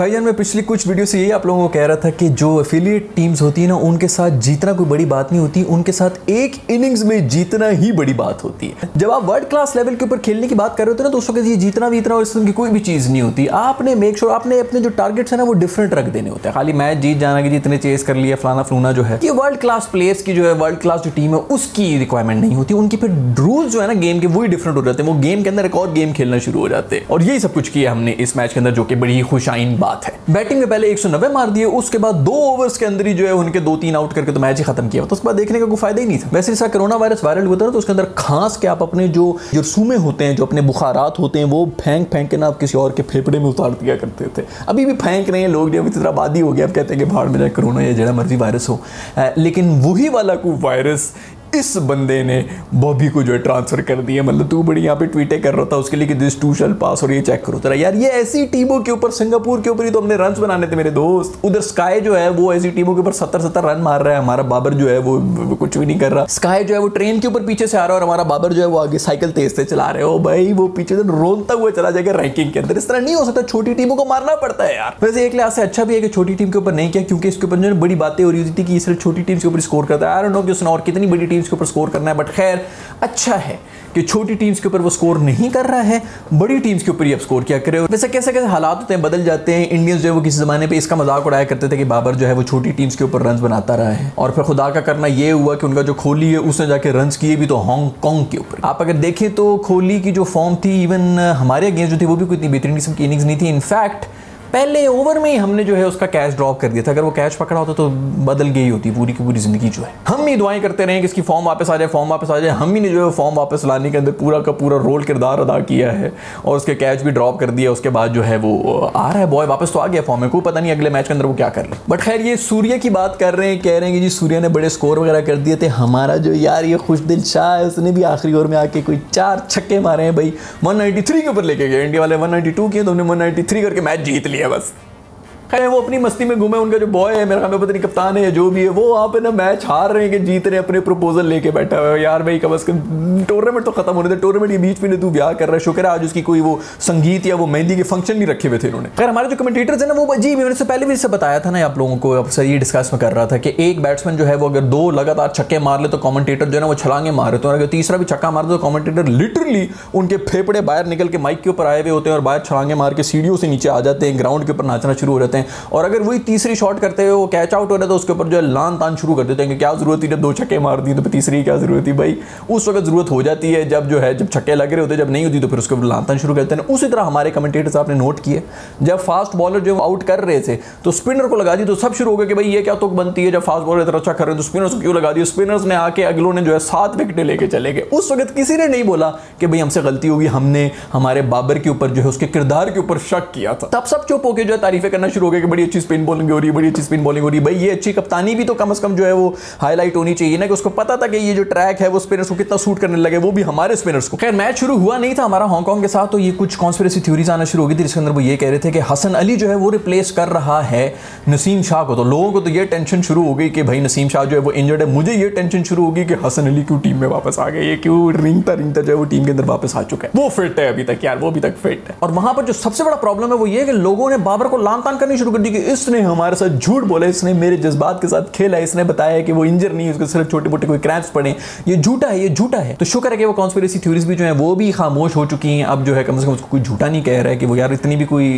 भाईजान मैं पिछली कुछ वीडियो से यही आप लोगों को कह रहा था कि जो एफिलिएट टीम्स होती है ना, उनके साथ जीतना कोई बड़ी बात नहीं होती, उनके साथ एक इनिंग्स में जीतना ही बड़ी बात होती है। जब आप वर्ल्ड क्लास लेवल के ऊपर खेलने की बात कर रहे होते हैं ना तो उस वक्त ये जीतना भी इतना और इस की कोई भी चीज़ नहीं होती। आपने मेक श्योर आपने अपने जो टारगेट्स है ना, वो डिफरेंट रख देने होते हैं। खाली मैच जीत जाना कि जितने चेस कर लिया फलाना फलूना जो है। ये वर्ल्ड क्लास प्लेयर्स की जो है वर्ल्ड क्लास जो टीम है, उसकी रिक्वायरमेंट नहीं होती। उनकी फिर रूल्स जो है ना गेम के, वही डिफरेंट हो जाते हैं। वो गेम के अंदर एक और गेम खेलना शुरू हो जाते हैं। और यही सब कुछ किया हमने इस मैच के अंदर, जो कि बड़ी खुशाइन बात है। बैटिंग में पहले 190 मार दिए, उसके बाद दो ओवर्स के अंदर ही जो है उनके दो तीन आउट करके तो मैच ही खत्म किया। तो उसके बाद देखने का कोई फ़ायदा ही नहीं था। वैसे जैसा कोरोना वायरस वायरल हुआ था तो उसके अंदर खास के आप अपने जो जरसूमे होते हैं, जो अपने बुखारात होते हैं, वो फेंक फेंक के ना आप किसी और के फेफड़े में उतार दिया करते थे। अभी भी फेंक रहे हैं लोग जो अभी तरह आबादी हो गया अब कहते हैं कि भाड़ में जाए कोरोना या जरा मर्ज़ी वायरस हो। लेकिन वही वाला कोई वायरस इस बंदे ने बॉबी को जो है ट्रांसफ़र कर दिया। मतलब तू बड़ी यहाँ पे ट्वीटें कर रहा था उसके लिए कि दिस टू शल पास और ये चेक करो। तेरा यार ये ऐसी टीमों के ऊपर सिंगापुर के ऊपर ही तो हमने रन बनाने थे मेरे दोस्त। उधर स्काई जो है वो ऐसी टीमों के ऊपर सत्तर सत्तर रन मार रहा है। हमारा बाबर जो है वो, कुछ भी नहीं कर रहा। स्काई जो है वो ट्रेन के ऊपर पीछे से आ रहा है और हमारा बाबर जो है वो आगे साइकिल तेज से चला रहे हो। भाई वो पीछे से रोनता हुआ चला जाएगा रैंकिंग के अंदर। इस तरह नहीं हो सकता छोटी टीमों को मारना पड़ता है यार। वैसे एक लिहाज से अच्छा भी है कि छोटी टीम के ऊपर नहीं किया क्योंकि इसके ऊपर जो है बड़ी बातें हो रही थी कि सिर्फ़ छोटी टीम के ऊपर स्कोर करता है। नो कि उसने और कितनी बड़ी टीम्स के ऊपर स्कोर करना है बट खैर अच्छा है कि छोटी टीम्स के ऊपर वो स्कोर नहीं कर रहा है, बड़ी टीम्स के ऊपर ही अब स्कोर किया करे। वैसे कैसे कैसे हालात होते हैं, बदल जाते हैं इंडियंस जो है वो किसी जमाने पे इसका मज़ाक उड़ाया करते थे कि बाबर जो है वो छोटी टीम्स के ऊपर रन बनाता रहा है। और फिर खुदा का करना ये हुआ कि उनका जो खोली है, उसने जाके रन किए भी तो हांगकॉन्ग के ऊपर। आप अगर देखें तो खोली की जो फॉर्म थी इवन हमारे अगेंस्ट जो थी, वो भी कोई इतनी बेहतरीन किस्म की इनिंग्स नहीं थी। इनफैक्ट पहले ओवर में ही हमने जो है उसका कैच ड्रॉप कर दिया था। अगर वो कैच पकड़ा होता तो बदल गई होती पूरी की पूरी ज़िंदगी जो है। हम ही दुआएँ करते रहे कि इसकी फॉर्म वापस आ जाए फॉर्म वापस आ जाए। हम ही ने जो है फॉर्म वापस लाने के अंदर पूरा का पूरा रोल किरदार अदा किया है और उसके कैच भी ड्रॉप कर दिया। उसके बाद जो है वो, आ रहा है बॉय वापस तो आ गया फॉर्म में। कोई पता नहीं अगले मैच के अंदर वो क्या कर ले। बट खैर, ये सूर्य की बात कर रहे हैं, कह रहे हैं कि जी सूर्य ने बड़े स्कोर वगैरह कर दिए थे। हमारा जो यार, ये खुश दिल शाह है, उसने भी आखिरी ओवर में आके कोई चार छक्के मारे हैं भाई। 193 के ऊपर लेके गए। इंडिया वाले 192 किए तो हमने 193 करके मैच जीत लिया बस खैर, वो अपनी मस्ती में घूमे, उनका जो बॉय है, मेरा ख्याल में पता नहीं कप्तान है जो भी है, वो वहाँ पे ना मैच हार रहे हैं कि जीत रहे अपने प्रपोजल लेके बैठा हुआ है। यार भाई कम अज कम टूर्नामेंट तो खत्म होने थे टूर्नामेंट के बीच में तू ब्याह कर रहा है, शुक्र है आज उसकी कोई वो संगीत या वो मेहंदी के फ़ंक्शन नहीं रखे हुए थे उन्होंने खैर, हमारे जो कमेंटेटर्स है ना, वो जी मैंने पहले भी इससे बताया था ना, आप लोगों को, अब ये डिस्कस में कर रहा था कि एक बैट्समैन जो है, वो अगर दो लगातार छक्के मार ले तो कॉमेंटेटर जो है ना, वो छलांगे मार रहे तो अगर तीसरा भी छक्का मार तो कॉमेंटेटर लिटरली उनके फेफड़े बाहर निकल के माइक के ऊपर आए हुए होते हैं और बाहर छलांगे मार के सीढ़ियों से नीचे आ जाते हैं ग्राउंड के ऊपर नाचना शुरू हो जाते हैं। और अगर वही तीसरी शॉट करते हुए वो कैच आउट हो रहा है तो उसके ऊपर जो है लान तान शुरू कर देते हैं कि क्या ज़रूरत थी जब दो छक्के मार दी तो तीसरी क्या ज़रूरत थी? भाई, उस वक्त ज़रूरत हो जाती है, जब जो है, जब छक्के लग रहे होते हैं, जब नहीं होती तो फिर उसके ऊपर लान तान शुरू करते हैं। उसी तरह हमारे कमेंटेटर साहब ने नोट किए जब फास्ट बॉलर जो आउट कर रहे थे तो स्पिनर को लगा दी तो सब शुरू हो गया कि भाई, ये क्या तुक बनती है? जब फास्ट बॉलर इतना अच्छा कर रहे हैं तो स्पिनर्स को क्यों लगा दी स्पिनर्स ने आके अगलों ने जो है सात विकेट लेके चले गए। उस वक्त किसी ने नहीं बोला कि भाई, हमसे गलती होगी, हमने हमारे बाबर के ऊपर जो है, उसके किरदार के ऊपर शक किया था। तब सब चुप होकर जो है तारीफें करना शुरू हो गए कि बड़ी अच्छी स्पिन बॉलिंग हो रही है, बड़ी अच्छी स्पिन बॉलिंग हो रही है। भाई, ये अच्छी कप्तानी भी तो कम से कम जो है वो हाईलाइट होनी चाहिए ना कि उसको पता था कि ये जो ट्रैक है, वो स्पिनर्स को कितना सूट करने लगे, वो भी हमारे स्पिनर्स को। खैर मैच शुरू हुआ नहीं था हमारा हांगकॉन्ग के साथ तो ये कुछ कॉन्स्पिरसी थ्योरीज आना शुरू हो गई थी, जिसके अंदर वो ये कह रहे थे कि हसन अली जो है वो रिप्लेस कर रहा है नसीम शाह को। तो लोगों को तो ये टेंशन शुरू हो गई कि भाई, नसीम शाह जो है वो इंजर्ड है। मुझे ये टेंशन शुरू होगी कि हसन अली क्यों टीम में वापस आ गए? ये क्यों रिंगता रिंगता जो है वो टीम के अंदर वापस आ चुका है? वो फिट है अभी तक यार, वो अभी तक फिट है। और वहाँ पर जो सबसे बड़ा प्रॉब्लम है वो ये कि लोगों ने बाबर को लान तान शुरू कर दी कि इसने हमारे साथ झूठ बोला, इसने मेरे जज्बात के साथ खेला, इसने बताया कि वो इंजर नहीं उसको सिर्फ़ छोटे मोटे कोई क्रैप्स पड़े ये झूठा है, ये झूठा है। तो शुक्र है कि वो कॉन्स्पिरेसी थ्योरीज भी जो है, वो भी खामोश हो चुकी हैं। अब जो है, कम से कम उसको कोई झूठा नहीं कह रहा है कि वो यार इतनी भी कोई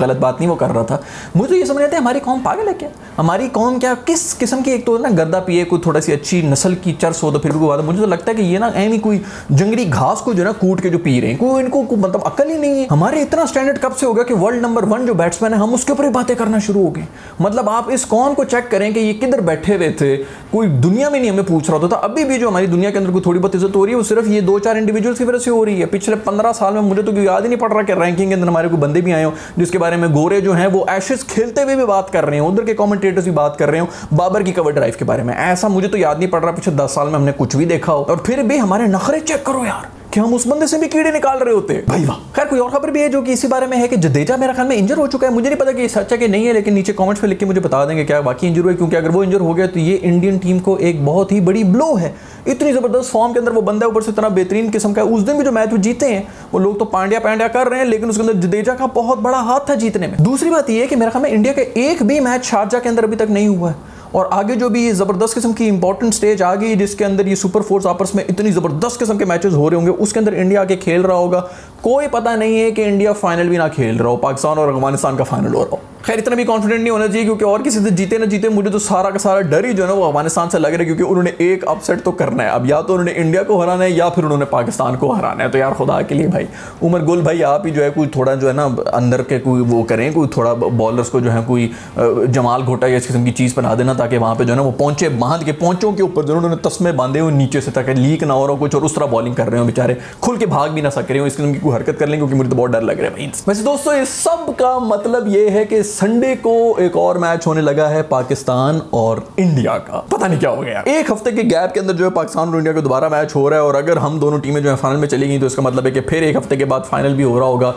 गलत बात नहीं वो कर रहा था। मुझे तो ये समझ आता है, हमारी कौम पागल है क्या? हमारी कौम क्या, किस किस्म की, एक तो ना गर्दा पिए, कोई थोड़ा सी अच्छी नस्ल की चर्स हो तो फिर भी मुझे तो लगता है कि ये ना ऐनी कोई जंगली घास को जो ना कूट के जो पी रहे हैं, कोई इनको मतलब अकल ही नहीं है। हमारे इतना स्टैंडर्ड कब से हो गया कि वर्ल्ड नंबर वन जो बैट्समैन है, हम उसके ऊपर ही बातें करना शुरू हो गए मतलब आप इस कौन को चेक करें कि ये किधर बैठे हुए थे? कोई दुनिया में नहीं हमें पूछ रहा होता था। अभी भी जो हमारी दुनिया के अंदर कोई थोड़ी बहुत इज़्ज़त हो रही है, वो सिर्फ़ ये दो चार इंडिविजुअल्स की वजह से हो रही है। पिछले पंद्रह साल में मुझे तो याद ही नहीं पड़ रहा कि रैंकिंग के अंदर हमारे कोई बंदे भी आए हो, जिसके बारे में गोरे जो हैं, वो एशेस खेलते हुए भी बात कर रहे हैं, उधर के कॉमेंटेटर्स भी बात कर रहे हो, बाबर की कवर ड्राइव के बारे में। ऐसा मुझे तो याद नहीं पड़ रहा, पिछले दस साल में हमने कुछ भी देखा हो। और फिर भी हमारे नखरे चेक करो यार। कि हम उस बंदे से भी कीड़े निकाल रहे होते भाई वाह। खैर कोई और खबर भी है जो कि इसी बारे में है कि जडेजा मेरा ख्याल में इंजर हो चुका है। मुझे नहीं पता कि सच है कि नहीं है लेकिन नीचे कमेंट्स में लिख के मुझे बता देंगे क्या बाकी इंजर हुआ क्योंकि अगर वो इंजर हो गया तो ये इंडियन टीम को एक बहुत ही बड़ी ब्लो है। इतनी ज़बरदस्त फॉर्म के अंदर वो बंदा ऊपर से इतना बेहतरीन किस्म का उस दिन भी जो मैच वो जीते हैं वो लोग तो पांड्या पांड्या कर रहे हैं लेकिन उसके अंदर जडेजा का बहुत बड़ा हाथ था जीतने में। दूसरी बात यह है कि मेरा ख्याल में इंडिया का एक भी मैच शारजा के अंदर अभी तक नहीं हुआ है। और आगे जो भी ज़बरदस्त किस्म की इंपॉर्टेंट स्टेज आ गई, जिसके अंदर ये सुपर फोर्स आपस में इतनी ज़बरदस्त किस्म के मैचेस हो रहे होंगे, उसके अंदर इंडिया आके खेल रहा होगा। कोई पता नहीं है कि इंडिया फाइनल भी ना खेल रहा हो, पाकिस्तान और अफ़गानिस्तान का फाइनल हो रहा हो। खैर, इतना भी कॉन्फिडेंट नहीं होना चाहिए क्योंकि और किसी से जीते ना जीते, मुझे तो सारा का सारा डर ही जो है ना वो अफ़गानिस्तान से लग रहा है क्योंकि उन्होंने एक अपसेट तो करना है। अब या तो उन्होंने इंडिया को हराना है या फिर उन्होंने पाकिस्तान को हराना है। तो यार, खुदा के लिए भाई, उमर गुल भाई, आप ही जो है कोई थोड़ा जो है ना अंदर के कोई वो करें, कोई थोड़ा बॉलर्स को जो है कोई जमाल घोटा या इस किस्म की चीज़ बना देना ताकि वहाँ पर जो है ना वो पहुँचे। बाँध के पहुँचों के ऊपर जो उन्होंने तस्मे बांधे हुए नीचे से ताकि लीक ना हो रहा हो कुछ और उस तरह बॉलिंग कर रहे हो बेचारे। खुल के भाग भी ना सक रहे हो, इस किस्म की कोई हरकत कर लेंगे क्योंकि मुझे तो बहुत डर लग रहा है भाई। वैसे दोस्तों इस सब का मतलब ये है कि संडे को एक और मैच होने लगा है पाकिस्तान और इंडिया का। पता नहीं क्या हो गया एक हफ़्ते के गैप के अंदर जो है पाकिस्तान और इंडिया का दोबारा मैच हो रहा है और अगर हम दोनों टीमें जो है फाइनल में चली गई तो इसका मतलब है कि फिर एक हफ़्ते के बाद फाइनल भी हो रहा होगा।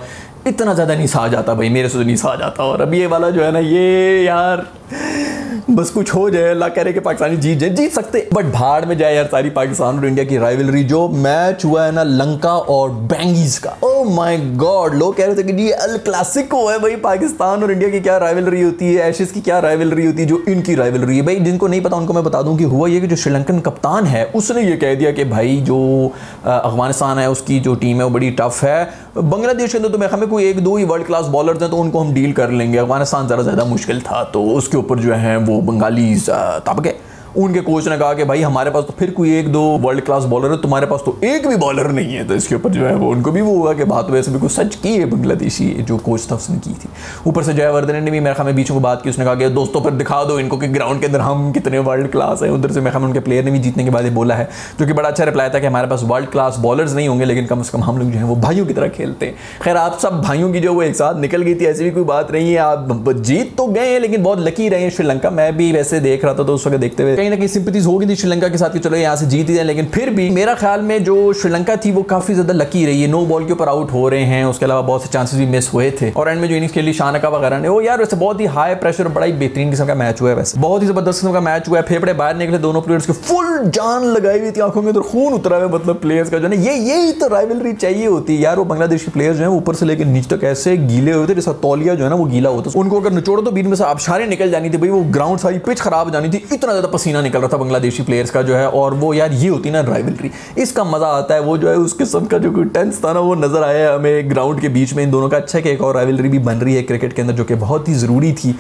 इतना ज़्यादा नहीं सहा जाता भाई, मेरे से तो नहीं सहा जाता। और अब ये वाला जो है ना, ये यार बस कुछ हो जाए, अल्लाह कह रहे कि पाकिस्तानी जीत जाए, जीत सकते। बट भाड़ में जाए यार सारी पाकिस्तान और इंडिया की राइवलरी जो मैच हुआ है ना लंका और बैंगीज का। ओ माय गॉड लोग कह रहे थे कि जी अल क्लासिको है भाई, पाकिस्तान और इंडिया की क्या राइवलरी होती है एशिस की क्या राइवलरी होती है, जो इनकी राइवलरी है। भाई, जिनको नहीं पता, उनको मैं बता दूँ कि हुआ ये कि जो श्रीलंकन कप्तान है, उसने ये कह दिया कि भाई जो अफ़गानिस्तान है, उसकी जो टीम है, वो बड़ी टफ है। बांग्लादेश के अंदर तो मैं हमें कोई एक, दो ही वर्ल्ड क्लास बॉलर्स हैं तो उनको हम डील कर लेंगे। अफ़गानिस्तान ज़रा ज़्यादा मुश्किल था तो उसके ऊपर जो है वो बंगाली तब गए उनके कोच ने कहा कि भाई, हमारे पास तो फिर कोई एक दो वर्ल्ड क्लास बॉलर है, तुम्हारे पास तो एक भी बॉलर नहीं है। तो इसके ऊपर जो है वो, उनको भी वो हुआ कि बात वैसे भी कुछ सच की है बांग्लादेशी जो कोच था, उसने की थी। ऊपर से जयवर्धन ने भी मेरे ख्याल में बीचों को बात की, उसने कहा कि दोस्तों, पर दिखा दो इनको कि ग्राउंड के अंदर हम कितने वर्ल्ड क्लास है। उधर से मेरे ख्याल उनके प्लेयर ने भी जीतने के बाद बोला है, जो कि बड़ा अच्छा रिप्लाई था कि हमारे पास वर्ल्ड क्लास बॉलर्स नहीं होंगे, लेकिन कम से कम हम लोग जो है वो भाइयों की तरह खेलते हैं। खैर, आप सब भाइयों की जो वो एक साथ निकल गई थी, ऐसी भी कोई बात नहीं है। आप जीत तो गए हैं, लेकिन बहुत लकी रहे हैं। श्रीलंका, मैं भी वैसे देख रहा था तो उस वक्त देखते हुए कहीं ना कहीं सिंपतीज होगी थी श्रीलंका के साथ कि चलो यहाँ से जीत ही जाए, लेकिन फिर भी मेरा ख्याल में जो श्रीलंका थी वो काफ़ी ज़्यादा लकी रही है। नो बॉल के ऊपर आउट हो रहे हैं, उसके अलावा बहुत से चांसेस भी मिस हुए थे। और एंड में जो इनिंग्स खेली, शानका वगैरह ने, वो यार वैसे बहुत ही हाई प्रेशर बड़ा ही बेहतरीन किस्म का मैच हुआ है वैसे। बहुत ही ज़बरदस्त किस्म का मैच हुआ है। फेफड़े बाहर निकले दोनों प्लेयर्स की फुल जान लगाई हुई थी आँखों में तो खून उतरा हुआ मतलब प्लेयर्स का, जो है ये यही तो राइवलरी चाहिए होती है। यार वो बांग्लादेश के प्लेयर्स जो है ऊपर से लेकर नीचे तक ऐसे गीले हुए थे, जैसा तौलिया जो है ना, वो गीला होता उनको अगर निचोड़ो तो बीच में से आबशारें निकल जानी थी भाई, वो ग्राउंड सारी पिच खराब जानी थी। इतना ज़्यादा पसीना निकल रहा था बांग्लादेशी प्लेयर्स का जो है, और वो यार ये होती ना राइवलरी इसका मज़ा आता है, वो जो है, उस किस्म का जो कोई टेंस था ना, वो नज़र आया हमें ग्राउंड के बीच में। इन दोनों का अच्छा कि एक और राइवलरी भी बन रही है क्रिकेट के अंदर, जो कि बहुत ही ज़रूरी थी।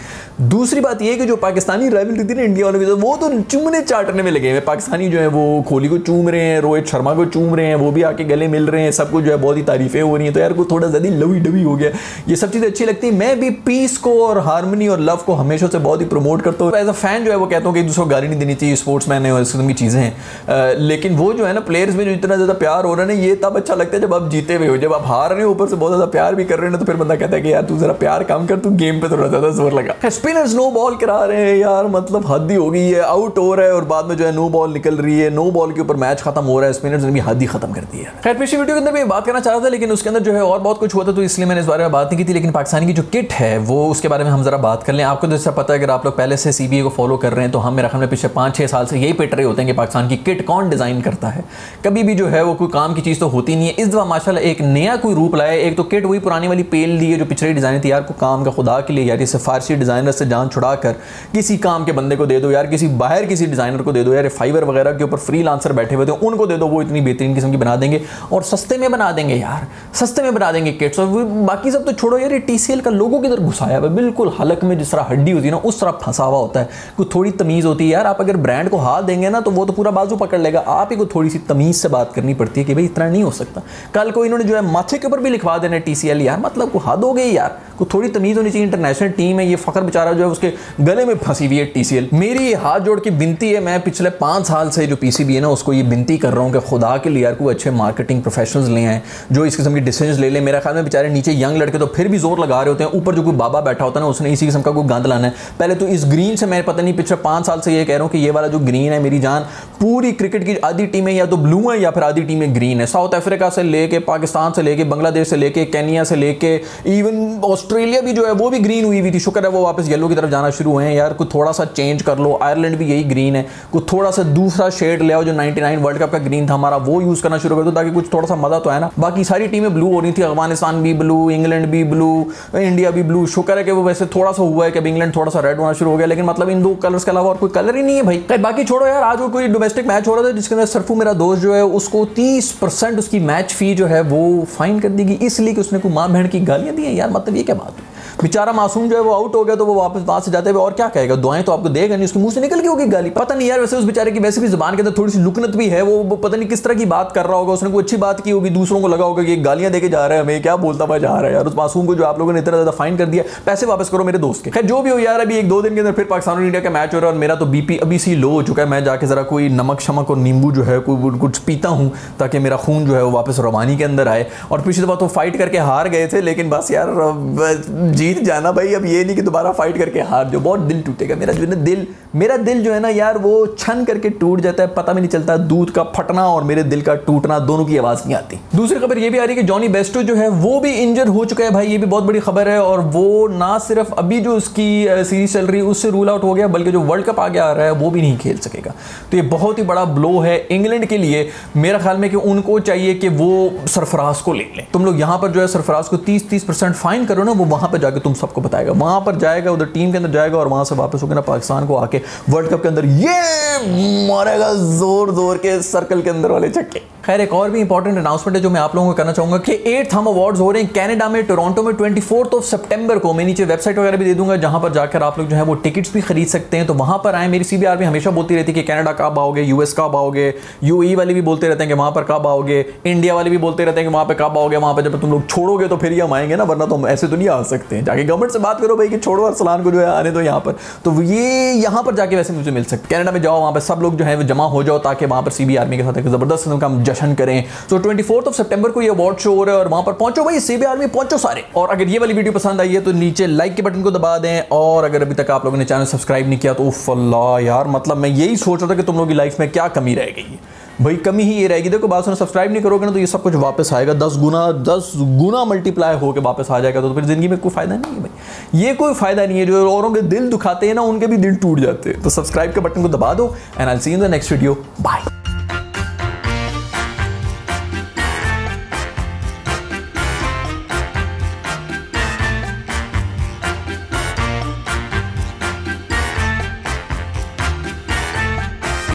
दूसरी बात ये कि जो पाकिस्तानी राइवलरी थी ना इंडिया वाले वो तो चूमने चाटने में लगे हुए पाकिस्तानी जो है, वो कोहली को चूम रहे हैं, रोहित शर्मा को चूम रहे हैं, वो भी आके गले मिल रहे हैं सबको जो है, बहुत ही तारीफें हो रही हैं। तो यार को थोड़ा ज़्यादा लवी डवी हो गया। ये सब चीज़ें अच्छी लगती है। मैं भी पीस को और हारमोनी और लव को हमेशा से बहुत ही प्रमोट करता हूँ। एज अ फ़ैन जो है, वो कहता हूँ कि दूसरे को गाली नहीं देनी चाहिए स्पोर्ट्स मैन है और इस किस्म की चीज़ें हैं। लेकिन वो जो है ना प्लेयर्स में जो इतना ज़्यादा प्यार हो रहा है ना ये तब अच्छा लगता है जब आप जीते हुए हो। जब आप हार रहे हो ऊपर से बहुत ज़्यादा प्यार भी कर रहे हैं तो फिर बंदा कहता है कि यार तू ज़रा प्यार कम कर तू गेम पे थोड़ा ज़्यादा ज़ोर लगा। स्पिनर्स नो बॉल करा रहे हैं यार मतलब हद ही हो गई है आउट हो रहा है और बाद में जो है नो बॉल निकल रही है। नो बॉल के ऊपर मैच खत्म हो रहा है स्पिनर्स ने भी हद ही खत्म कर दी है। खैर पिछली वीडियो के अंदर मैं बात करना चाह रहा था लेकिन उसके अंदर जो है और बहुत कुछ हुआ था तो इसलिए मैंने इस बारे में बात नहीं की थी लेकिन पाकिस्तानी की जो किट है वो उसके बारे में हम जरा बात कर लें। आपको जैसा पता है अगर आप लोग पहले से सीबीए को फॉलो कर रहे हैं तो हम मेरा ख्याल पिछले पाँच छः साल से यही पिट रहे होते हैं कि पाकिस्तान की किट कौन डिज़ाइन करता है। कभी भी जो है वो कोई काम की चीज़ तो होती नहीं है। इस दफ़ा माशाल्लाह एक नया कोई रूप लाया एक तो किट, वही पुरानी वाली पेल ली है जो पिछले डिज़ाइन थी। यार, को काम का खुदा के लिए यार इसे फारसी डिज़ाइनर से जान छुड़ा कर किसी काम के बंदे को दे दो यार, किसी बाहर किसी डिज़ाइनर को दे दो यार फाइवर वगैरह के ऊपर फ्री लांसर बैठे हुए थे, उनको दे दो, वो इतनी बेहतरीन किस्म की बना देंगे और सस्ते में बना देंगे यार। सस्ते में बना देंगे किट्स और बाकी सब तो छोड़ो यार, ये टी का लोगों की तरफ़ घुसाया हुआ बिल्कुल हलक में जिस तरह हड्डी होती है ना, उस तरह फंसा हुआ होता है। कुछ थोड़ी तमीज़ होती है यार आप अगर ब्रांड को हाथ देंगे ना तो वो तो पूरा बाजू पकड़ लेगा। आप ही को थोड़ी सी तमीज़ से बात करनी पड़ती है कि भाई, इतना नहीं हो सकता। कल को इन्होंने जो है माथे के ऊपर भी लिखवा देना टी सी एल यार मतलब को हद हो गई यार। को थोड़ी तमीज़ होनी चाहिए इंटरनेशनल टीम है, ये फ़खर बेचारा जो है उसके गले में फंसी हुई है टी सी एल मेरी हाथ जोड़ के बिनती है, मैं पिछले पाँच साल से जो पी सी बी है ना, उसको ये बिनती कर रहा हूँ कि खुदा के लिए यार कोई अच्छे मार्केटिंग प्रोफेशनल्स ले आए, जो इस किस्म की डिसीज़न ले लें। मेरा ख्याल में बेचारे नीचे यंग लड़के तो फिर भी ज़ोर लगा रहे होते हैं। ऊपर जो कोई बाबा बैठा होता है ना, उसने इसी किस्म का कोई गंद लाना है। पहले तो इस ग्रीन से मैं पता नहीं पिछले पाँच साल से ये कह रहा हूँ कि ये वाला जो ग्रीन है, मेरी जान पूरी क्रिकेट की आधी टीमें या तो ब्लू है या फिर आधी टीमें ग्रीन है। साउथ अफ्रीका से लेके पाकिस्तान से लेके बांग्लादेश से लेके केनिया से लेके इवन ऑस्ट्रेलिया भी जो है, वो भी ग्रीन हुई हुई थी। शुक्र है वो वापस येलो की तरफ़ जाना शुरू हुए हैं। यार, कुछ थोड़ा सा चेंज कर लो। आयरलैंड भी यही ग्रीन है। कुछ थोड़ा सा दूसरा शेड ले आओ जो 99 वर्ल्ड कप का ग्रीन था हमारा, वो यूज़ करना शुरू कर दो ताकि कुछ थोड़ा सा मज़ा तो है ना। बाकी सारी टीमें ब्लू हो रही थी। अफ़गानिस्तान भी ब्लू इंग्लैंड भी ब्लू इंडिया भी ब्लू शुक्र है कि वो वैसे थोड़ा सा हुआ है कि इंग्लैंड थोड़ा सा रेड होना शुरू हो गया, लेकिन मतलब इन दो कलर्स के अलावा और कोई कलर ही नहीं है भाई। बाकी छोड़ो यार, आज वो कोई डोमेस्टिक मैच हो रहा था जिसके अंदर सरफू मेरा दोस्त जो है, उसको तीस परसेंट उसकी मैच फ़ी जो है, वो फाइन कर दी गई। इसलिए कि उसने कोई माँ बहन की गालियाँ दी हैं। यार मतलब ये क्या बात है? बेचारा मासूम जो है, वो आउट हो गया तो वो वापस वहाँ से जाते हुए और क्या कहेगा? दुआएँ तो आपको देगा नहीं, उसके मुँह से निकल गई होगी गाली। पता नहीं यार, वैसे उस बेचारे की वैसे भी ज़ुबान के अंदर थोड़ी सी लुकनत भी है। वो पता नहीं किस तरह की बात कर रहा होगा, उसने कोई अच्छी बात की होगी, दूसरों को लगा होगा कि गालियाँ देके जा रहा है हमें, क्या बोलता हुआ जा रहा है यार? उस मासूम को जो आप लोगों ने इतना ज़्यादा फाइन कर दिया, पैसे वापस करो मेरे दोस्त के। खैर, जो भी हो यार, अभी एक दो दिन के अंदर फिर पाकिस्तान और इंडिया का मैच हो रहा है और मेरा तो बीपी अभी सी लो हो चुका है। मैं जाके जरा कोई नमक शमक और नींबू जो है, कोई कुछ पीता हूँ, ताकि मेरा खून जो है वो वापस रवानी के अंदर आए। और पिछली दफ़ा तो फाइट करके हार गए थे, लेकिन बस यार जीत जाना भाई। अब ये नहीं कि दोबारा फाइट करके हार जो बहुत दिल टूटेगा। मेरा जो है दिल, मेरा दिल जो है ना यार, वो छन करके टूट जाता है। पता भी नहीं चलता दूध का फटना और मेरे दिल का टूटना, दोनों की आवाज़ नहीं आती। दूसरी खबर ये भी आ रही है कि जॉनी बेस्टो जो है, वो भी इंजर हो चुका है भाई। ये भी बहुत बड़ी खबर है। और वो ना सिर्फ़ अभी जो उसकी सीरीज़ चल रही है, उससे रूल आउट हो गया, बल्कि जो वर्ल्ड कप आगे आ रहा है वो भी नहीं खेल सकेगा। तो ये बहुत ही बड़ा ब्लो है इंग्लैंड के लिए। मेरा ख्याल में कि उनको चाहिए कि वो सरफराज को ले लें। तुम लोग यहाँ पर जो है सरफराज को तीस तीस परसेंट फाइन करो ना, वो वहाँ पर जाकर तुम सबको बताएगा। वहाँ पर जाएगा, उधर टीम के अंदर जाएगा और वहाँ से वापस होकर ना पाकिस्तान को आके वर्ल्ड कप के अंदर ये मारेगा ज़ोर ज़ोर के सर्कल के अंदर वाले चक्के खैर, एक और भी इंपॉर्टेंट अनाउंसमेंट है जो मैं आप लोगों को करना चाहूँगा कि एट थम अवार्ड्स हो रहे हैं कनाडा में टोरंटो में ट्वेंटी फोर्थ ऑफ़ सितंबर को। मैं नीचे वेबसाइट वगैरह भी दे दूँगा, जहाँ पर जाकर आप लोग जो है वो टिकट्स भी खरीद सकते हैं। तो वहाँ पर आए, मेरी सीबीआर भी हमेशा बोलती रहती है कि कनाडा कब आओगे यूएस कब आओगे यूई वाले भी बोलते रहते हैं कि वहाँ पर कब आओगे इंडिया वाले भी बोलते रहते हैं कि वहाँ पर कब आओगे, वहाँ पर जब तुम लोग छोड़ोगे तो फिर ही हम आएँगे ना, वरना तो हम ऐसे तो नहीं आ सकते। जाके गवर्नमेंट से बात करो भाई कि छोड़ो और अरसलान को जो है आने दो यहाँ पर। तो ये यहाँ पर जाके वैसे मुझे मिल सकते कनाडा में जाओ, वहाँ पर सब लोग जो है जमा हो जाओ ताकि वहाँ पर सीबी आर्मी के साथ एक ज़बरदस्त का हम जश्न करें। तो ट्वेंटी फोर्थ ऑफ़ सेप्टेंबर को ये अवार्ड शो हो रहा है और वहाँ पर पहुंचो भाई सीबी आर्मी पहुंचो सारे। और अगर ये वाली वीडियो पसंद आई है तो नीचे लाइक के बटन को दबा दें और अगर अभी तक आप लोगों ने चैनल सब्सक्राइब नहीं किया तो अल्लाह यार मतलब मैं यही सोच रहा था कि तुम लोगों की लाइफ में क्या कमी रह गई भाई, कमी ही ये रहेगी। देखो, बात सुनो सब्सक्राइब नहीं करोगे ना तो ये सब कुछ वापस आएगा। दस गुना दस गुना मल्टीप्लाई होकर वापस आ जाएगा तो फिर ज़िंदगी में कोई फ़ायदा नहीं है भाई। ये कोई फ़ायदा नहीं है। जो औरों के दिल दुखाते हैं ना, उनके भी दिल टूट जाते हैं। तो सब्सक्राइब के बटन को दबा दो and I see in the next video bye